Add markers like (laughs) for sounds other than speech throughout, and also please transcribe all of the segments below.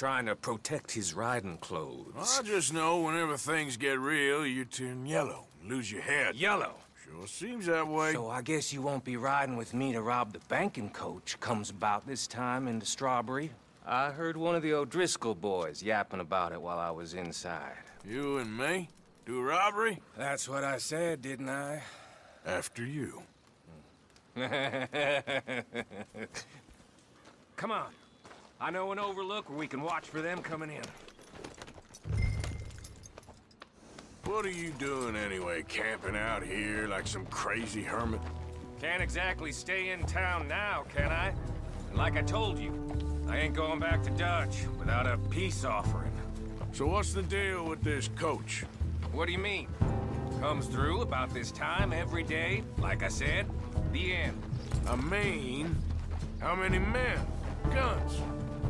trying to protect his riding clothes. I just know whenever things get real, you turn yellow, and lose your head. Yellow. Sure seems that way. So I guess you won't be riding with me to rob the banking coach comes about this time into Strawberry. I heard one of the O'Driscoll boys yapping about it while I was inside. You and me? Do robbery? That's what I said, didn't I? After you. (laughs) Come on. I know an overlook where we can watch for them coming in. What are you doing anyway, camping out here like some crazy hermit? Can't exactly stay in town now, can I? And like I told you, I ain't going back to Dutch without a peace offering. So what's the deal with this coach? What do you mean? Comes through about this time every day, like I said. The end. I mean, how many men, guns,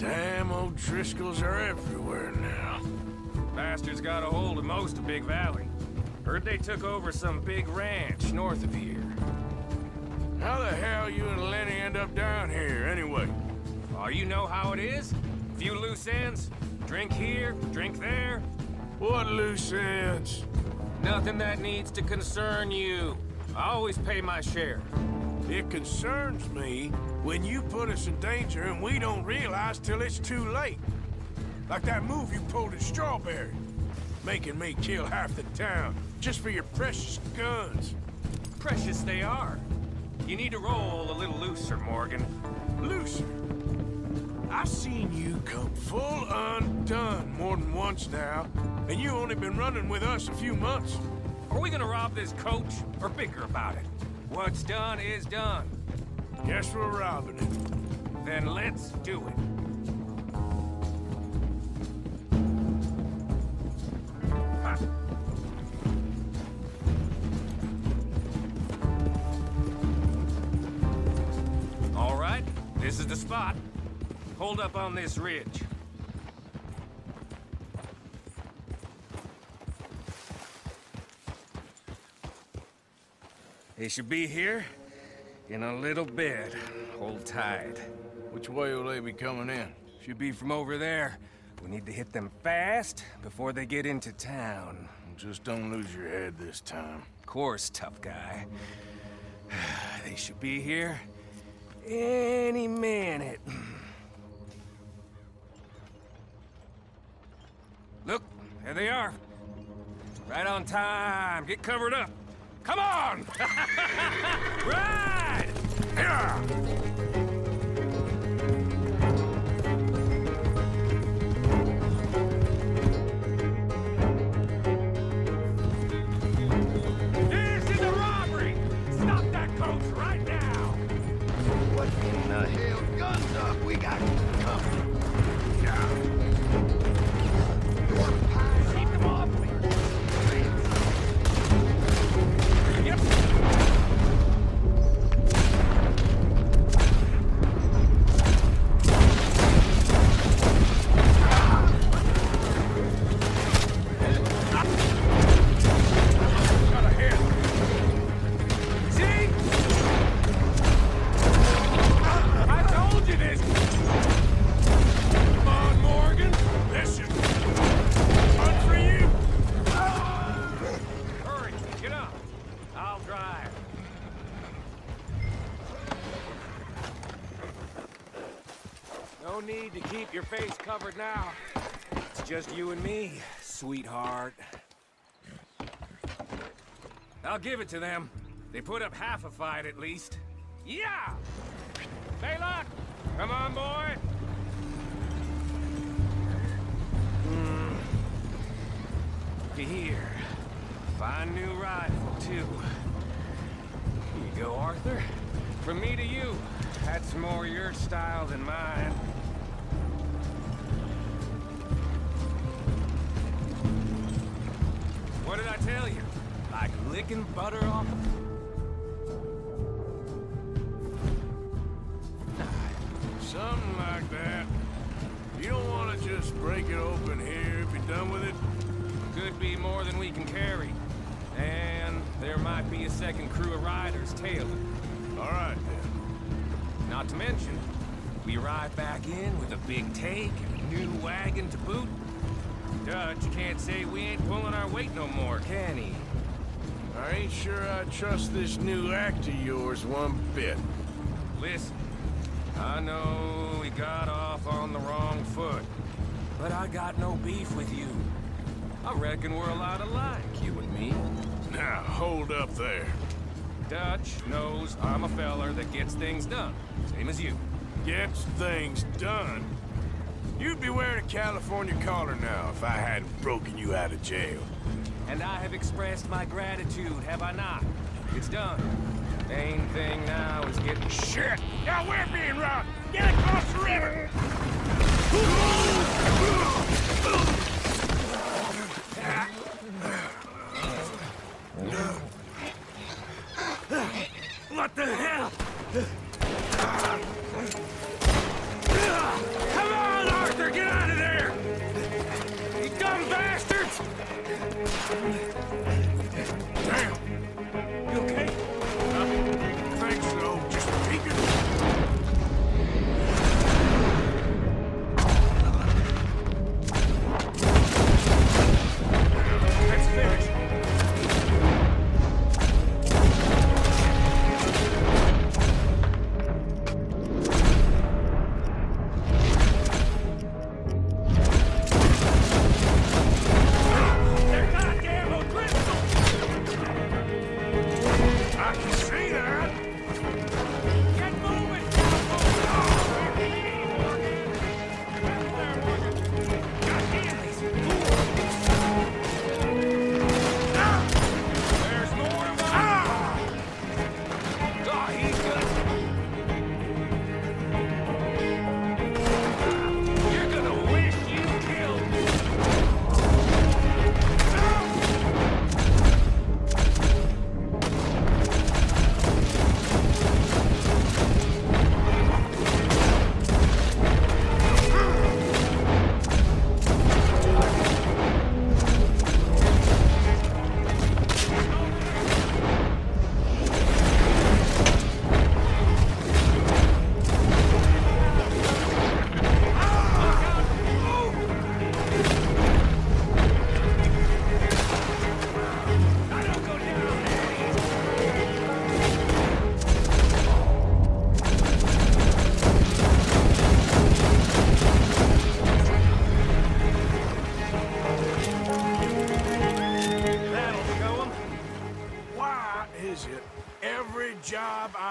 Damn old O'Driscolls are everywhere now. Bastards got a hold of most of Big Valley. Heard they took over some big ranch north of here. How the hell you and Lenny end up down here, anyway? Oh, you know how it is? Few loose ends. Drink here, drink there. What loose ends? Nothing that needs to concern you. I always pay my share. It concerns me when you put us in danger and we don't realize till it's too late. Like that move you pulled in Strawberry. Making me kill half the town, just for your precious guns. Precious they are. You need to roll a little looser, Morgan. Looser? I've seen you come full undone more than once now, and you only been running with us a few months. Are we gonna rob this coach, or bicker about it? What's done is done. Guess we're robbing it. Then let's do it. All right, this is the spot. Hold up on this ridge. They should be here in a little bit. Hold tight. Which way will they be coming in? Should be from over there. We need to hit them fast before they get into town. Just don't lose your head this time. Of course, tough guy. (sighs) They should be here any minute. Look, there they are. Right on time. Get covered up. Come on! (laughs) Ride! Yeah! Covered now. It's just you and me, sweetheart. I'll give it to them. They put up half a fight at least. Yeah! Baylock! Come on, boy! Hmm. Here. Fine new rifle, too. Here you go, Arthur. From me to you. That's more your style than mine. What did I tell you? Like licking butter off (sighs) Something like that. You don't want to just break it open here, be done with it? Could be more than we can carry. And there might be a second crew of riders tailing. All right, then. Not to mention, we ride back in with a big take and a new wagon to boot. Dutch can't say we ain't pulling our weight no more, can he? I ain't sure I trust this new act of yours one bit. Listen, I know we got off on the wrong foot, but I got no beef with you. I reckon we're a lot alike, you and me. Now, hold up there. Dutch knows I'm a feller that gets things done, same as you. Gets things done. You'd be wearing a California collar now if I hadn't broken you out of jail. And I have expressed my gratitude, have I not? It's done. Main thing now is getting Shit! Now we're being robbed! Get across the river! What the hell?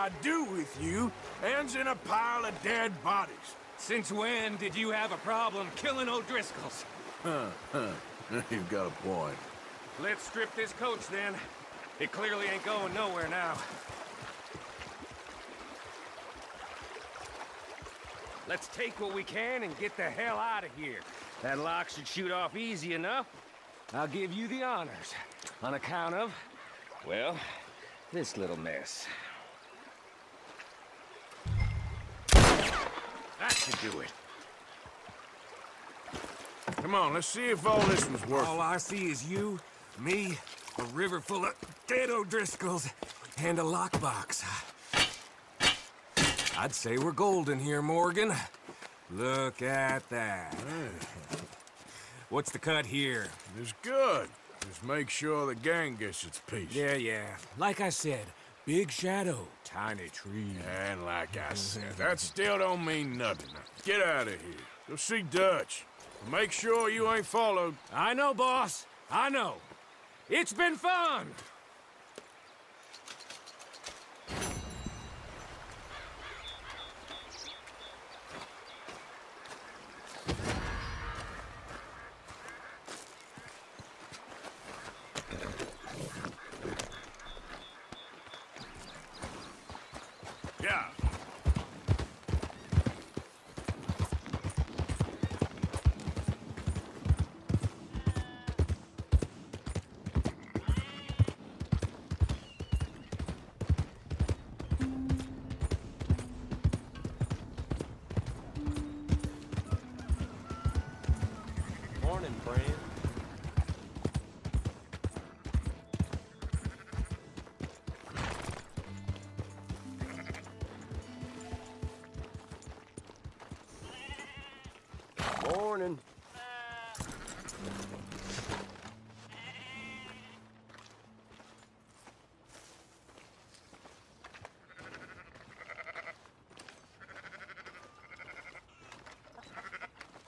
I do with you ends in a pile of dead bodies? Since when did you have a problem killing O'Driscolls? (laughs) You've got a point. Let's strip this coach then. It clearly ain't going nowhere now. Let's take what we can and get the hell out of here. That lock should shoot off easy enough. I'll give you the honors. On account of, well, this little mess. That should do it. Come on, let's see if all this was worth All. I see is you, me, a river full of dead O'Driscolls, and a lockbox. I'd say we're golden here, Morgan. Look at that. (laughs) What's the cut here? It's good. Just make sure the gang gets its piece. Yeah, yeah. Like I said, Big shadow, tiny tree. And like I said, that still don't mean nothing. Get out of here. Go see Dutch. Make sure you ain't followed. I know, boss. I know. It's been fun. Morning.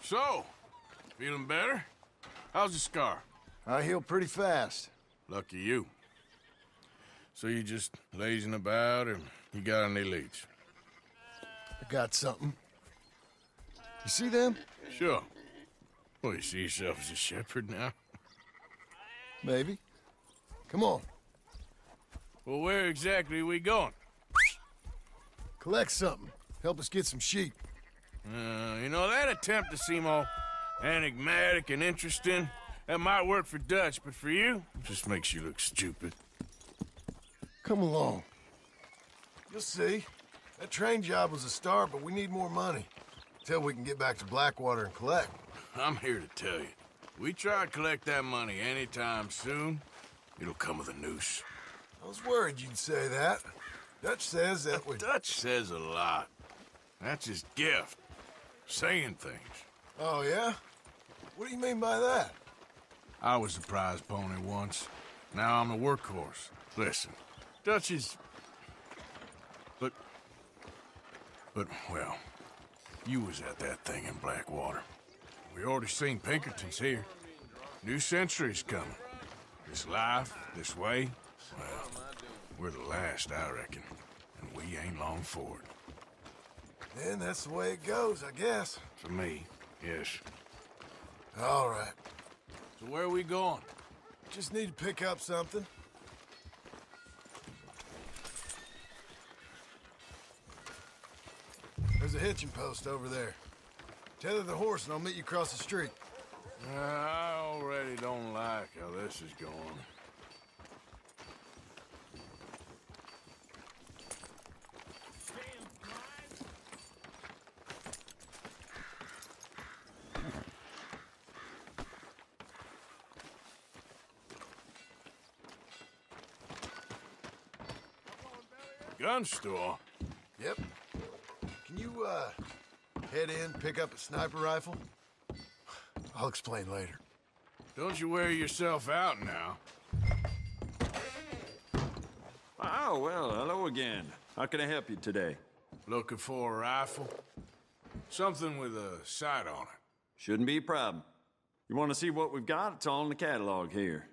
So, feeling better? How's the scar? I heal pretty fast. Lucky you. So you just lazing about, or you got any leads? I got something. You see them? Sure. Well, you see yourself as a shepherd now? Maybe. Come on. Well, where exactly are we going? Collect something. Help us get some sheep. Uh, you know, that attempt to seem all enigmatic and interesting, that might work for Dutch, but for you, it just makes you look stupid. Come along. You'll see. That train job was a start, but we need more money. Till we can get back to Blackwater and collect. I'm here to tell you. We try to collect that money anytime soon, it'll come with a noose. I was worried you'd say that. Dutch says that we... Dutch says a lot. That's his gift. Saying things. Oh, yeah? What do you mean by that? I was the prize pony once. Now I'm the workhorse. Listen, Dutch is... But... But, well, you was at that thing in Blackwater. We already seen Pinkertons here. New century's coming. This life, this way, well, we're the last, I reckon. And we ain't long for it. Then that's the way it goes, I guess. For me, yes. All right. So where are we going? Just need to pick up something. There's a hitching post over there. Tether the horse and I'll meet you across the street. I already don't like how this is going. Gun store? Yep. Can you, uh, head in, pick up a sniper rifle? I'll explain later. Don't you wear yourself out now. Oh, well, hello again. How can I help you today? Looking for a rifle? Something with a sight on it. Shouldn't be a problem. You want to see what we've got? It's all in the catalog here.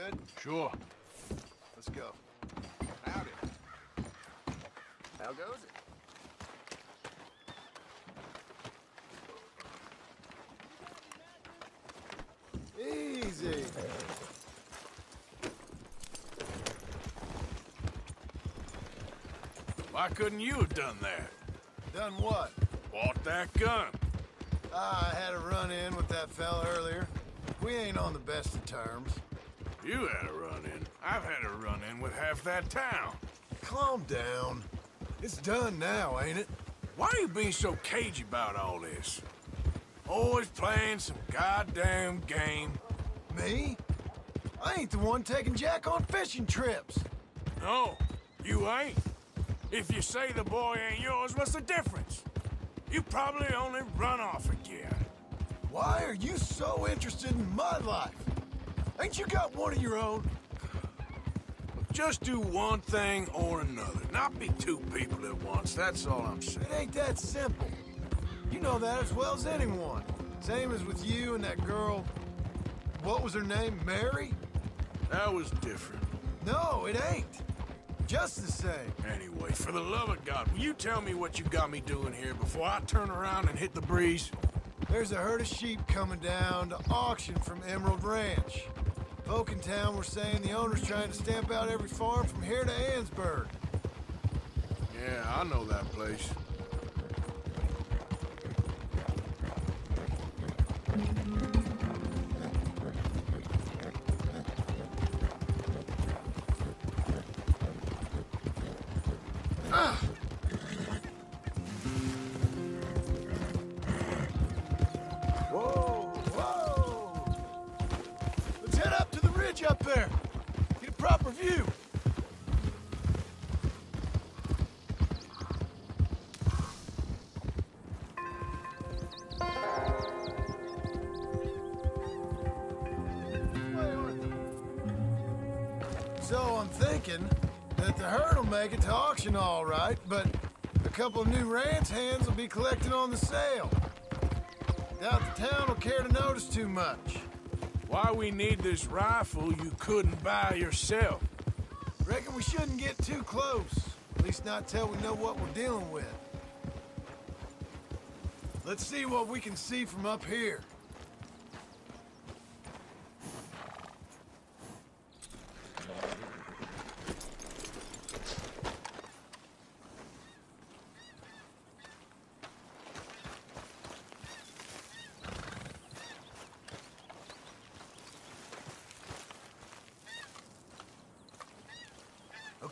Good? Sure. Let's go. Howdy. How goes it? Easy. Why couldn't you have done that? Done what? Bought that gun. Ah, I had a run-in with that fella earlier. We ain't on on the best of terms. You had a run-in. I've had a run-in with half that town. Calm down. It's done now, ain't it? Why are you being so cagey about all this? Always playing some goddamn game. Me? I ain't the one taking Jack on fishing trips. No, you ain't. If you say the boy ain't yours, what's the difference? You probably only run off again. Why are you so interested in my life? Ain't you got one of your own? Just do one thing or another. Not be two people at once, that's all I'm saying. It ain't that simple. You know that as well as anyone. Same as with you and that girl. What was her name? Mary? That was different. No, it ain't. Just the same. Anyway, for the love of God, will you tell me what you got me doing here before I turn around and hit the breeze? There's a herd of sheep coming down to auction from Emerald Ranch. Folk in were saying the owner's trying to stamp out every farm from here to Annesburg. Yeah, I know that place. Thinking that the herd will make it to auction all right, but a couple of new ranch hands will be collecting on the sale. Doubt the town will care to notice too much. Why we need this rifle you couldn't buy yourself? Reckon we shouldn't get too close. At least not till we know what we're dealing with. Let's see what we can see from up here.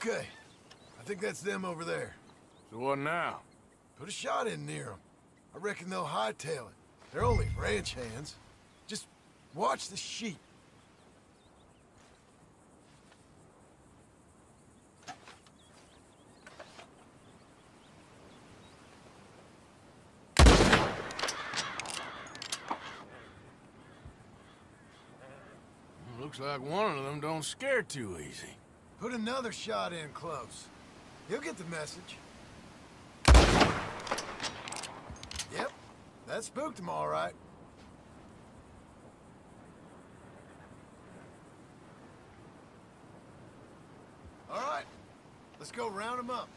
Okay. I think that's them over there. So what now? Put a shot in near them. I reckon they'll hightail it. They're only ranch hands. Just watch the sheep. Looks like one of them don't scare too easy. Put another shot in close. He'll get the message. Yep, that spooked him all right. All right, let's go round him up.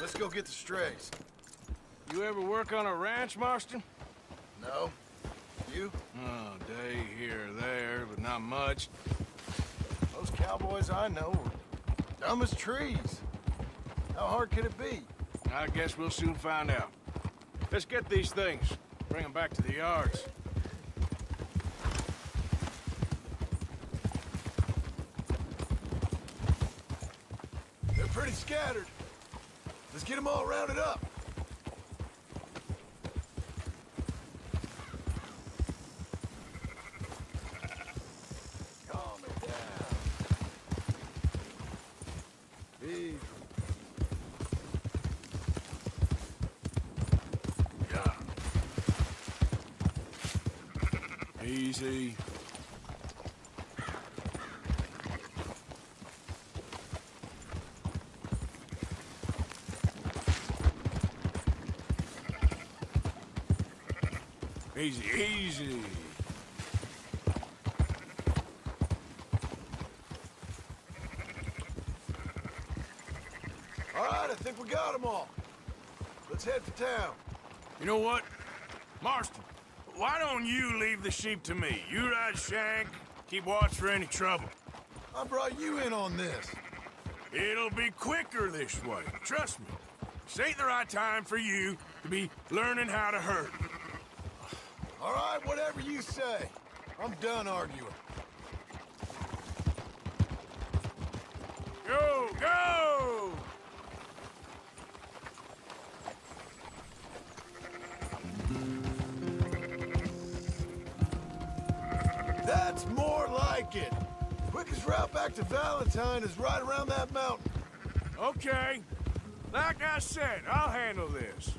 Let's go get the strays. You ever work on a ranch, Marston? No? You? Oh, day here or there, but not much. Those cowboys I know are dumb as trees. How hard could it be? I guess we'll soon find out. Let's get these things. Bring them back to the yards. They're pretty scattered. Let's get them all rounded up. Calm it down. Easy. Yeah. Easy. Easy, easy. All right, I think we got them all. Let's head for town. You know what? Marston, why don't you leave the sheep to me? You ride Shank, keep watch for any trouble. I brought you in on this. It'll be quicker this way, trust me. This ain't the right time for you to be learning how to hurt. All right, whatever you say. I'm done arguing. That's more like it. Quickest route back to Valentine is right around that mountain. Okay. Like I said, I'll handle this.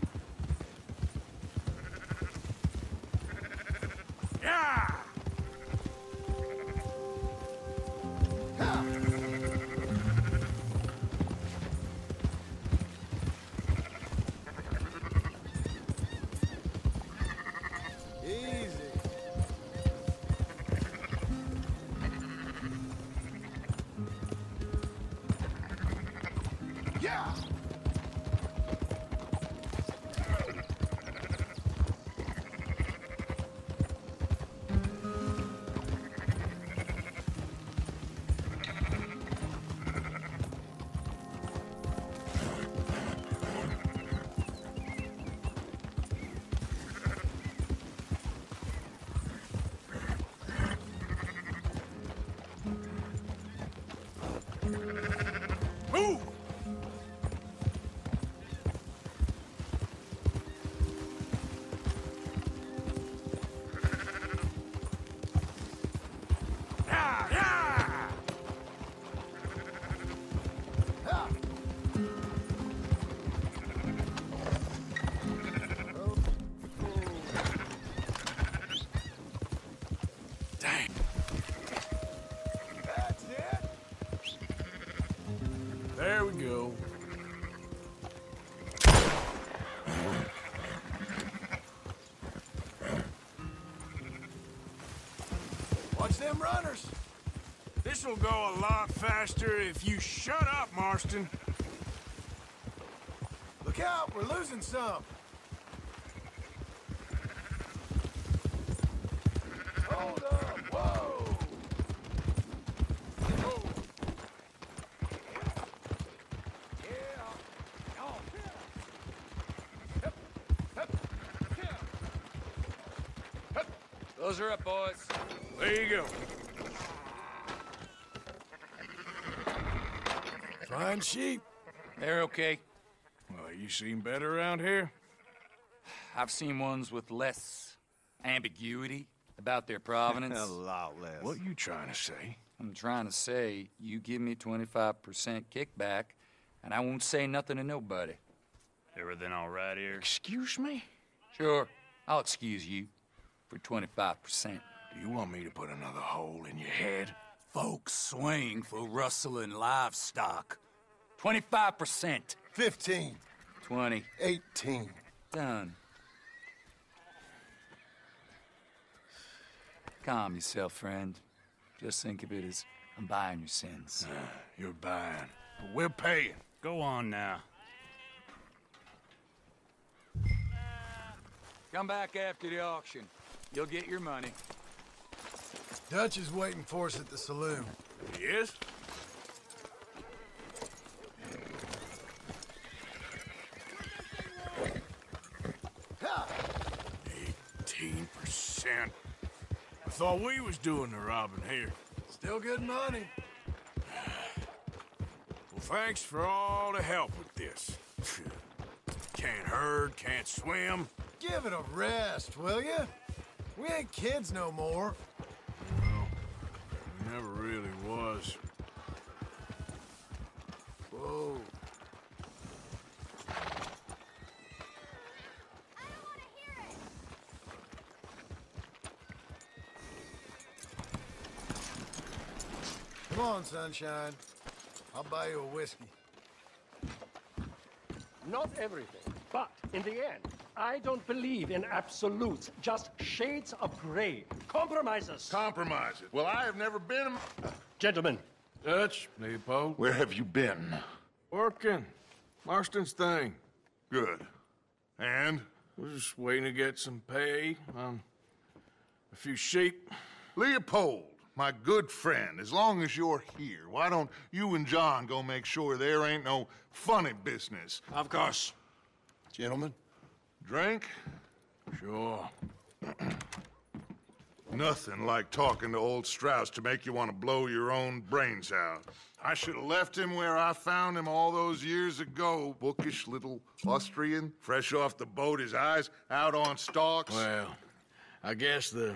Them runners. This'll go a lot faster if you shut up, Marston. Look out, we're losing some. Hold up, whoa! Yeah. Those are up, boys. There you go. Fine sheep. They're okay. Well, you seem better around here. I've seen ones with less ambiguity about their provenance. (laughs) A lot less. What you trying to say? I'm trying to say, you give me 25% kickback, and I won't say nothing to nobody. Everything all right here? Excuse me? Sure, I'll excuse you for 25%. Do you want me to put another hole in your head? Folks swing for rustling livestock. 25%. 15, 20. 18. Done. Calm yourself, friend. Just think of it as I'm buying your sins. You're buying, but we're paying. Go on now. Come back after the auction. You'll get your money. Dutch is waiting for us at the saloon. Yes? Ha! Eighteen percent. I thought we was doing the robbing here. Still good money. Well, thanks for all the help with this. Can't herd, can't swim. Give it a rest, will you? We ain't kids no more. Never really was. Whoa. Come on, sunshine. I'll buy you a whiskey. Not everything, but in the end, I don't believe in absolutes, just shades of gray. Compromises. Compromises. Well, I have never been. Gentlemen, Dutch, Leopold. Where have you been? Working. Marston's thing. Good. And? We're just waiting to get some pay on a few sheep. Leopold, my good friend, as long as you're here, why don't you and John go make sure there ain't no funny business? Of course. Gentlemen? Drink? Sure. Nothing like talking to old Strauss to make you want to blow your own brains out. I should have left him where I found him all those years ago. Bookish little Austrian, fresh off the boat, his eyes out on stalks. Well, I guess the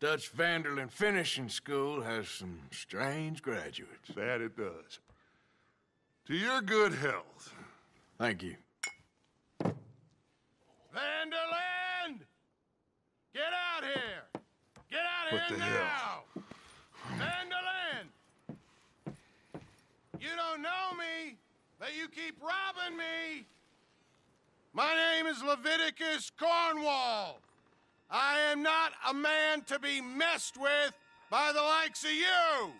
Dutch van der Linde Finishing School has some strange graduates. That it does. To your good health. Thank you. Van der Linde! Get out here! Get out What the now! hell? Van der Linde! You don't know me, but you keep robbing me! My name is Leviticus Cornwall. I am not a man to be messed with by the likes of you!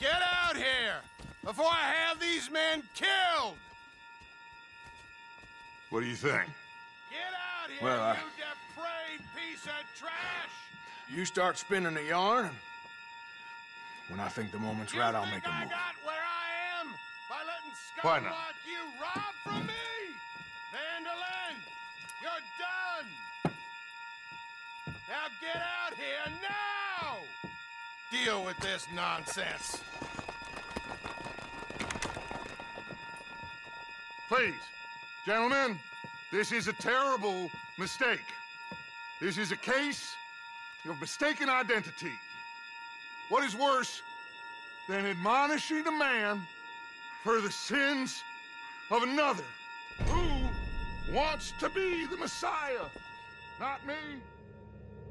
Get out here before I have these men killed! What do you think? Get out here, Well, I- you depraved piece of trash! You start spinning the yarn, and when I think the moment's You right, I'll make a move. got where I am by letting Why scum not? like you rob from me? Van der Linde, you're done! Now get out here now! Deal with this nonsense. Please, gentlemen, this is a terrible mistake. This is a case of mistaken identity. What is worse than admonishing a man for the sins of another who wants to be the Messiah? Not me,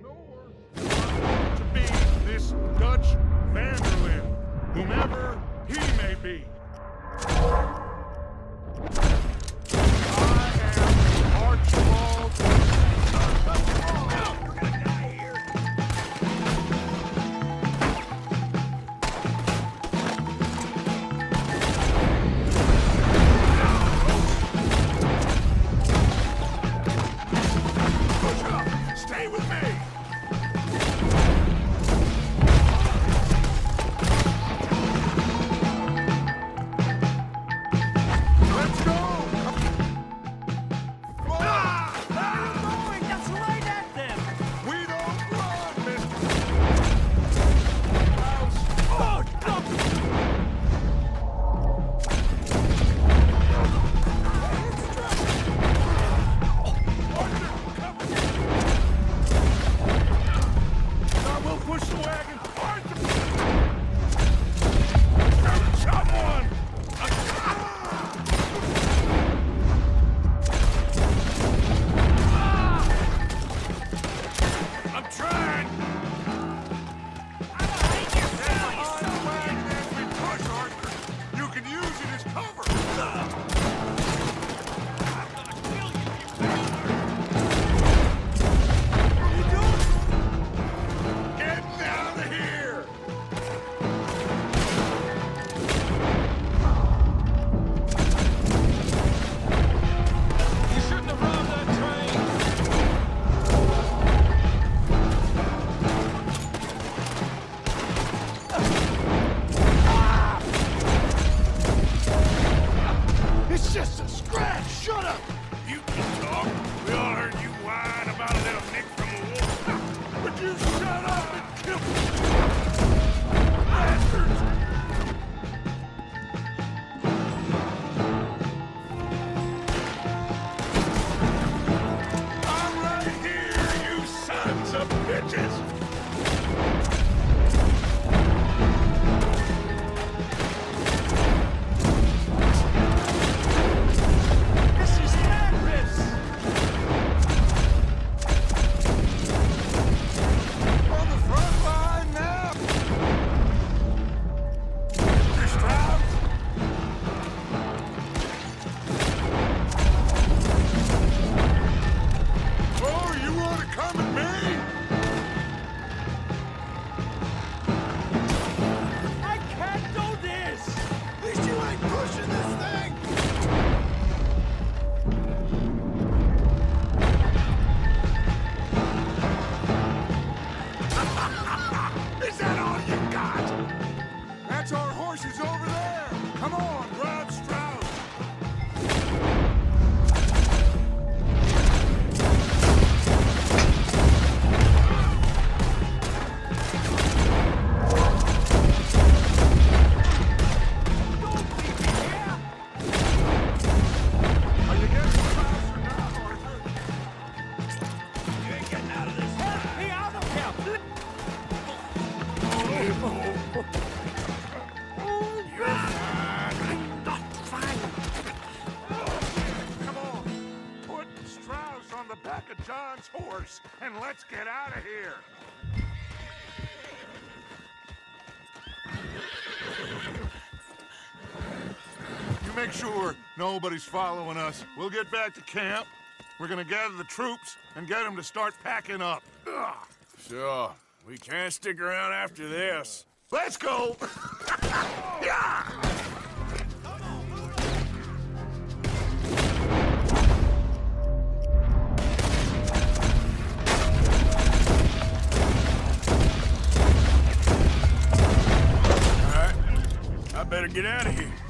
nor to be this Dutch van der Linde, whomever he may be. make sure nobody's following us. We'll get back to camp. We're gonna gather the troops and get them to start packing up. Ugh. Sure. We can't stick around after this. Let's go! yeah! (laughs) All right. I better get out of here.